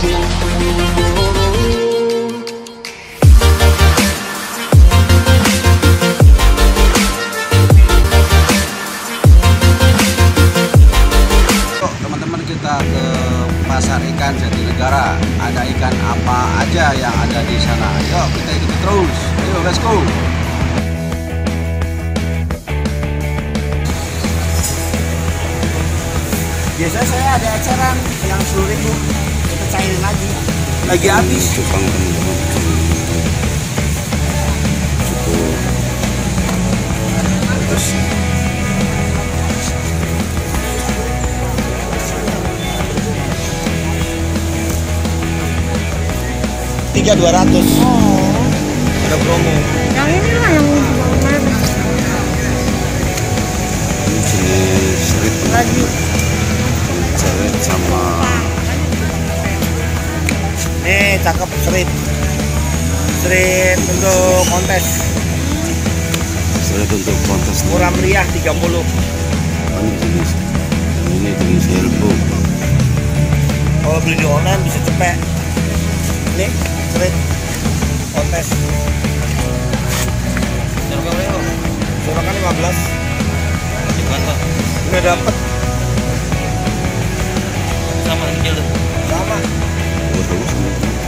teman-teman Lagi habis. cupang teman-teman Terus tiga dua ratus. Ada promo. Yang ini lah yang jenis serit Lagi serit sama Cakep serit. Serit untuk kontes. Serit untuk kontes. Murah meriah 30 ini jenis ini jenis helbo Kalau beli di online bisa cepet. Nih serit kontes. Sorokan 15 Udah dapet. Sama kecil tuh sama. bagus Star Star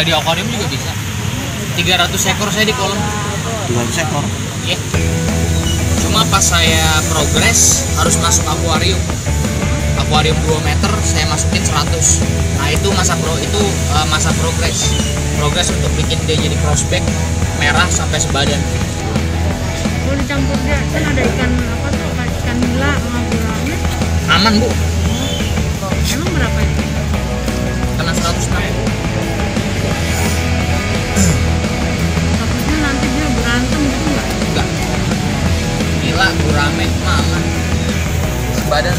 nggak di akuarium juga bisa. 300 ekor saya di kolam. 200 ekor. Ya cuma pas saya progres harus masuk akuarium. Akuarium 2 meter saya masukin 100 nah itu masa pro itu eh, masa progres. Progres untuk bikin dia jadi prospek merah sampai sebadan. Kalau dicampur dia kan ada ikan apa tuh? Ikan nila sama aman bu. Emang berapa itu? kena 100 ribu gila gurame mah aman sebadan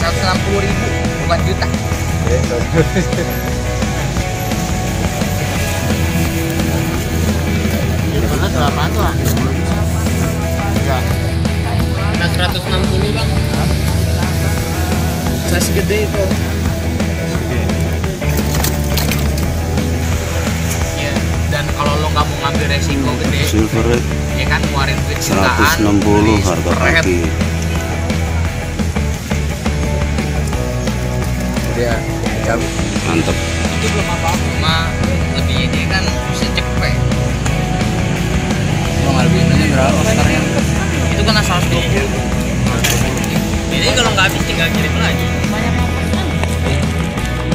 160 ribu. Bukan juta 160 beli harga kaki Dia jam mantep Itu belum apa-apa. Cuma lebihnya dia kan bisa cepet. Lo nggak lebih ini berapa Oscarnya? Itu kan asal 120. Jadi kalau nggak habis tinggal kirim lagi. Yang.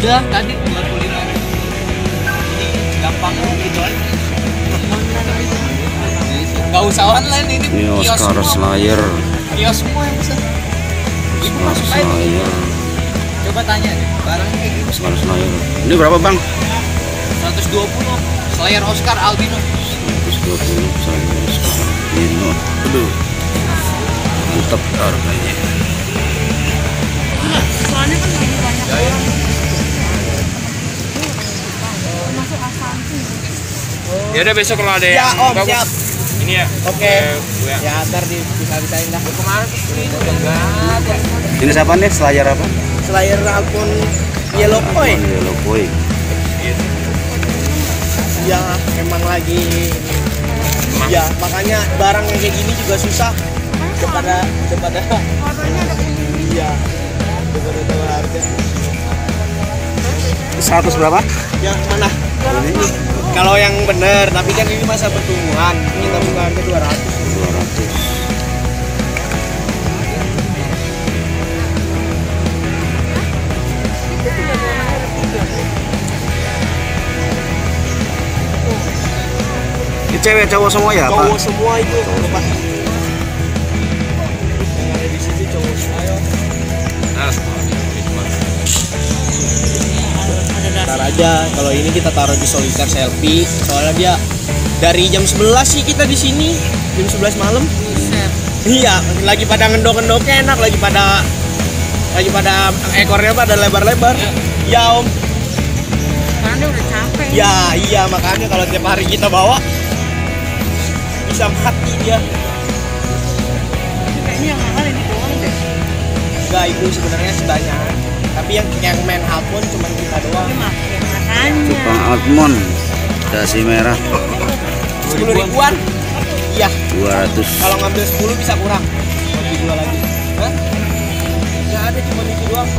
Udah tadi 45 Jadi gampang gitu aja. Gak usah online ini. ini kios Oscar semua. Slayer Kios semua yang bisa. Itu Oscar masuk. Slayer Coba tanya deh, barangnya kayak gitu. Oscar Slayer ini berapa bang? 120 Slayer Oscar Albino 120 Slayer Oscar Dino aduh mantep harganya Soalnya kan lagi banyak orang. Masuk asanti. Ya udah besok kalau ada Ya yang om bagus. siap. Ini ya. Oke. eh, gue ya. Ya ntar di, bisa bisain dah. Kemarin itu enggak ada ini siapa nih Slayer apa? Slayer akun Yellow Boy. Akun Yellow Boy Ya emang lagi ya makanya barang yang kayak gini juga susah daripada daripada Fotonya ada kuning. iya daripada tahu harga 100 berapa? yang mana kalau yang bener tapi kan ini masa pertumbuhan kita buka harga 200 200 Itu Ini cewek cowok semua ya, Pak? cowok semua itu Pak. Aja. Kalau ini kita taruh di solitaire selfie. Soalnya dia dari jam 11 sih kita di sini. Jam 11 malam. Buset. iya lagi pada ngendok-ngendoknya enak lagi pada lagi pada ekornya pada lebar-lebar. Ya om. Karena udah capek. ya iya makanya kalau tiap hari kita bawa bisa mati dia. Kayaknya yang mahal ini doang deh. enggak itu sebenarnya sebanyak tapi yang yang main hakun cuma kita doang. Ya makanya. Almond dasi merah. Sepuluh ribuan? Iya. 200 kalau ngambil 10 bisa kurang. Bagi dua lagi. Hah? nggak ada cuma itu doang.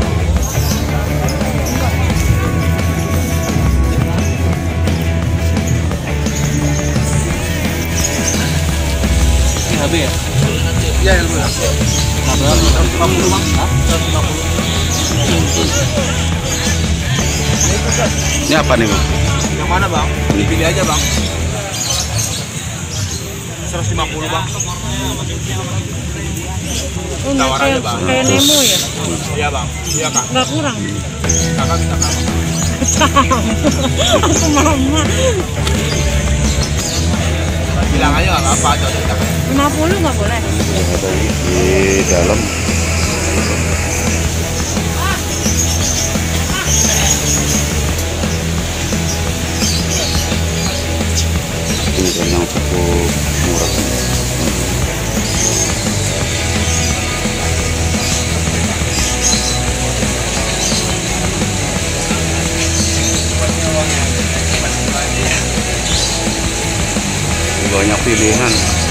Ini habis ya? ya ilmu ya ini apa nih bang Yang mana bang? Pilih aja bang 150 bang Oh, nggak Tawar kayak, aja, Bang. kayak Nemo ya? Iya bang Iya kak Nggak kurang. Kakak minta kakak Aku mama. Bilang aja gak apa-apa cocok kakak 50 nggak boleh. di dalam kan yang cukup murah banyak pilihan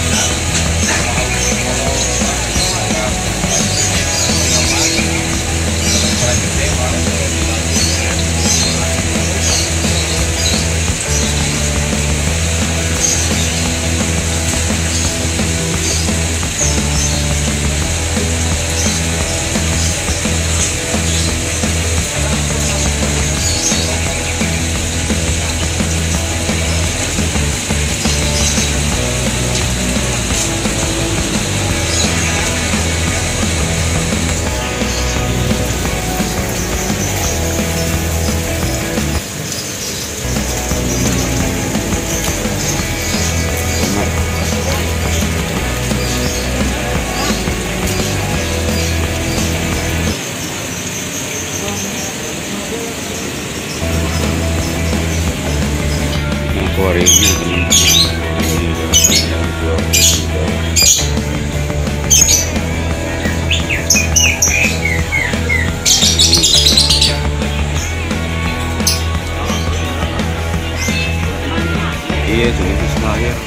iya tuh itu selayar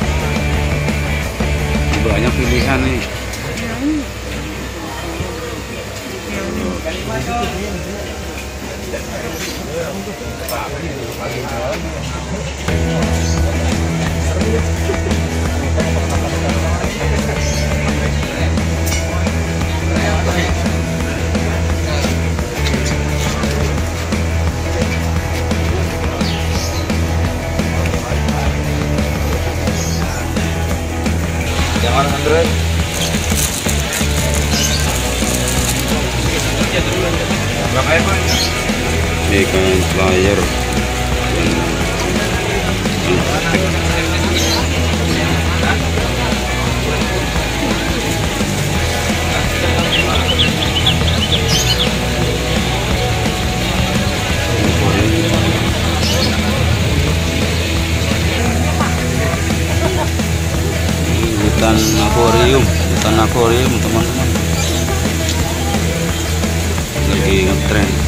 banyak pilihan nih Jangan Android Berapa ya ikan selayar Ini hutan akuarium hutan akuarium teman-teman. Lagi ngetren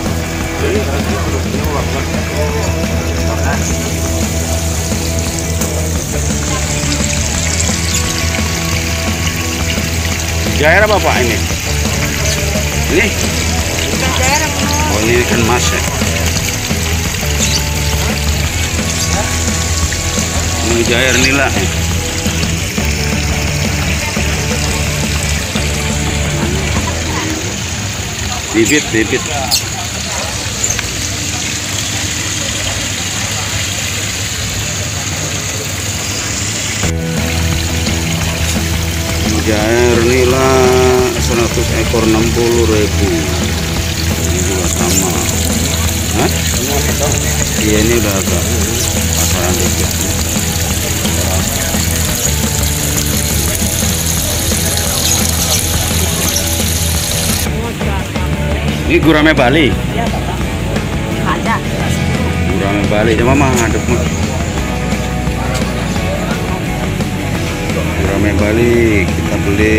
Jair apa pak ini? Ini? Ikan jair Oh ini ikan mas ya. Ini jair nila. Ya? Bibit bibit Mujair nila 100 ekor 60 ribu. Ini juga sama. Hah? iya ini udah agak pasaran dikit. Ini gurame Bali? Ada. gurame Bali. Ya mama ngadep mah gurame Bali beli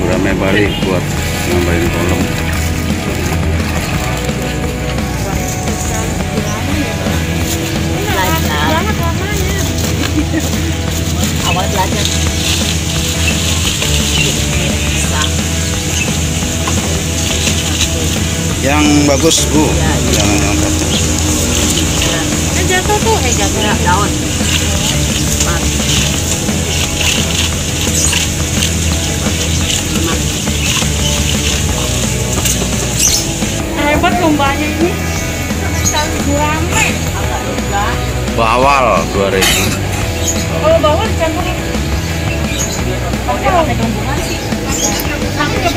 gurame Bali buat nambahin warnanya. Awal belajar. yang bagus bu jangan yang kotor Eh jatuh tuh, eh jatuh. Daun. Lombanya ini. Satu rame. bawal 2000 Kalau bawah dicampurin.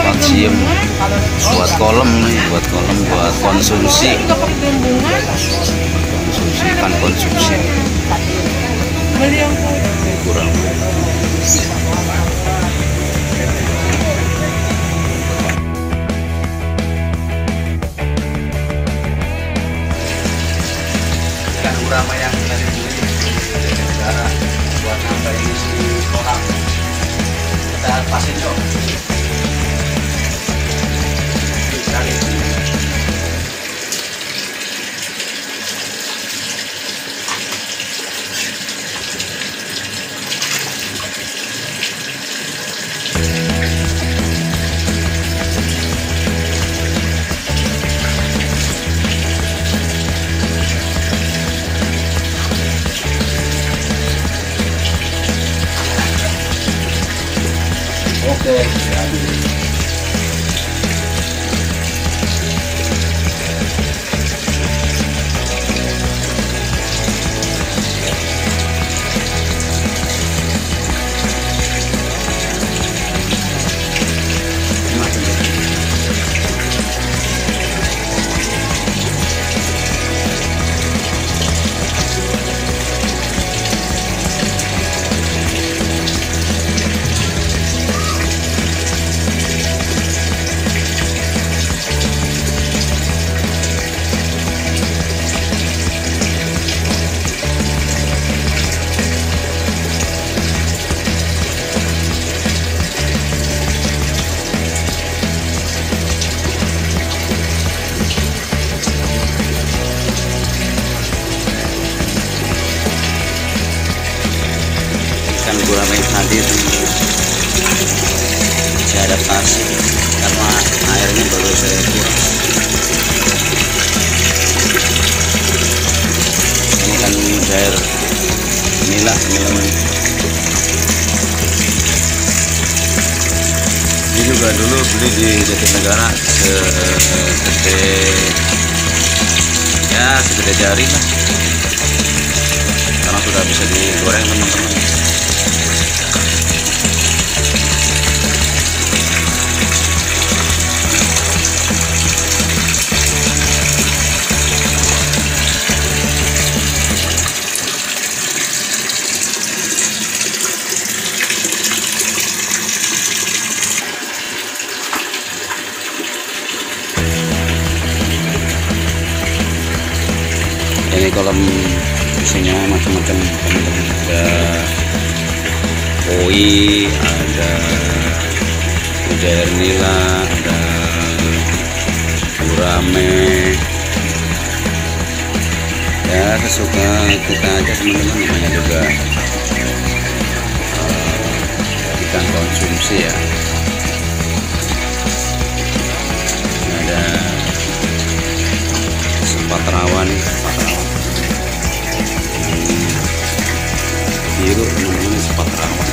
Kalsium. buat kolam nih buat kolam buat konsumsi konsumsi kan konsumsi Beli yang putih. kurang urama yang dari dari negara buat nambah si kolam kita pasin dong Oke, tadi itu masih adaptasi karena airnya baru saya kurang ini kan air nila teman-teman ini juga dulu beli di Jatinegara segede ya segede jari lah. Karena sudah bisa digoreng teman-teman Jokowi ada Jernila ada Burame ya sesuka kita aja teman-teman namanya juga uh, kita konsumsi ya. Ada sempat rawan sempat hmm. rawan biru teman-teman sempat rawan